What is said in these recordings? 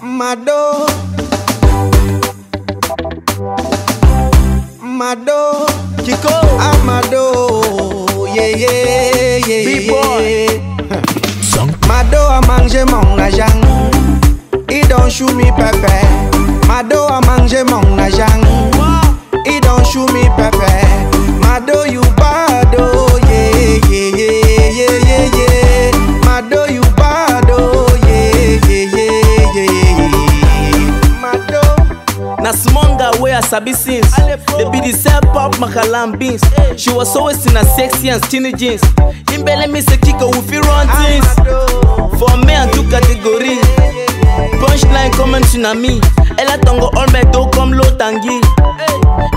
Mado. Mado. Kikoh, Amado. Yeah, yeah, yeah. B-boy. yeah. Mado a mangé mon argent. Il don't shoot me pepper. Mado a mangé mon argent. Na smonga wey I sabi since. They be the sell pop makalam beans. She was always in her sexy and skinny jeans. Imbele me say Kiko we fit run things. For me and two categories. Punchline comme un tsunami. Elle a tango all metal comme l'Otangi.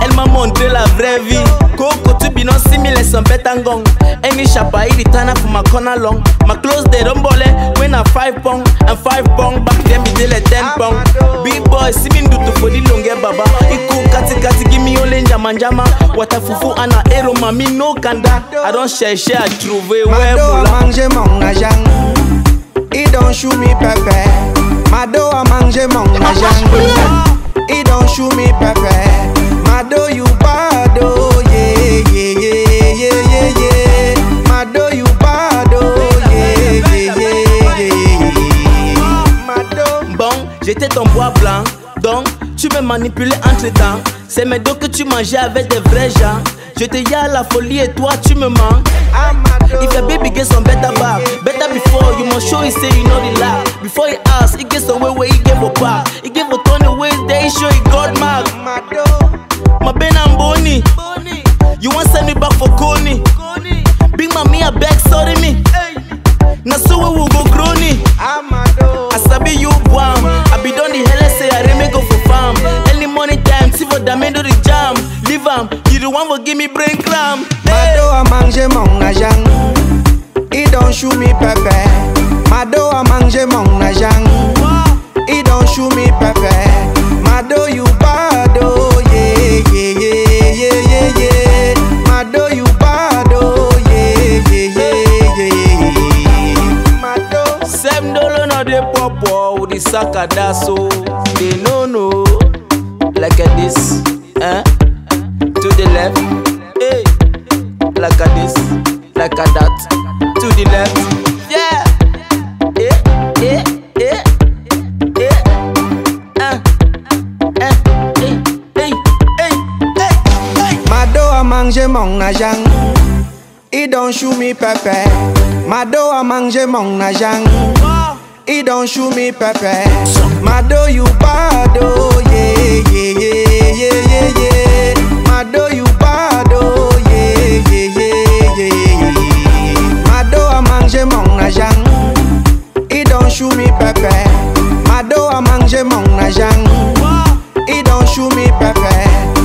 Elle m'a montré la vraie vie. Coco tu bino simile sempetangong English apa iritana for my corner long My clothes they don't bole when I five pong And five pong back then be they like ten pong. Big boy simi ndutu for the longe baba. Iku kati kati gimi ole njama njama. Watafufu ana ero mami no kanda. I don't cherche à trouver where moula. Mado mange mon agent He don't shoot me pepper Bon, j'étais ton bois blanc. Donc, tu me manipulais entre temps. C'est mes dos que tu mangeais avec des vrais gens. Je te y à la folie et toi tu me. Amado. If your baby get some better back, better before you must show he say you know the lie. Before he ask, he get some way where he gave a back. He gave a ton of ways, then he show he got mark. My Ben and Boni, you want send me back for Coney? Big mommy a beg sorry me. Them do the jam. Leave am, you the one for give me brain cramp. Mado a mangé mon argent. Il don't shoot me pepper. Mado a mangé mon argent. Il don't shoot me pepper. Mado you bad oh yeah yeah yeah yeah yeah yeah. Mado you bad oh yeah yeah yeah yeah yeah. Mado. Sem dolo na dey pop oh, the saka daso. They no know like a this, eh? To the left, hey, like a this, like a that. To the left, yeah, eh, eh, eh, eh, uh, eh, eh, eh, eh, eh. Mado a mangé mon argent. Il don't shoot me pepper. Mado a mangé mon argent. He don't shoot me pepper. Mado you bad oh yeah yeah yeah yeah yeah yeah. Mado you bad oh yeah yeah yeah yeah yeah. Mado a mangé mon argent. He don't shoot me pepper. Mado a mangé mon argent. He don't shoot me pepper.